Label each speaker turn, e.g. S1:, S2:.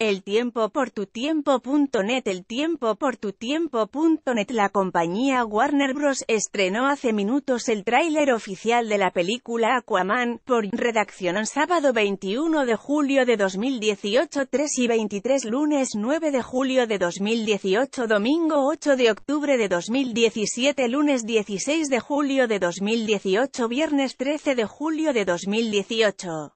S1: El tiempo por tu tiempo.net El tiempo por tu tiempo.net La compañía Warner Bros. estrenó hace minutos el tráiler oficial de la película Aquaman, por redacción sábado 21 de julio de 2018 3 y 23 lunes 9 de julio de 2018 domingo 8 de octubre de 2017 lunes 16 de julio de 2018 viernes 13 de julio de 2018